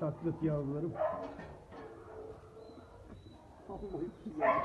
Çaklık yavrularım. Vallahi güzel.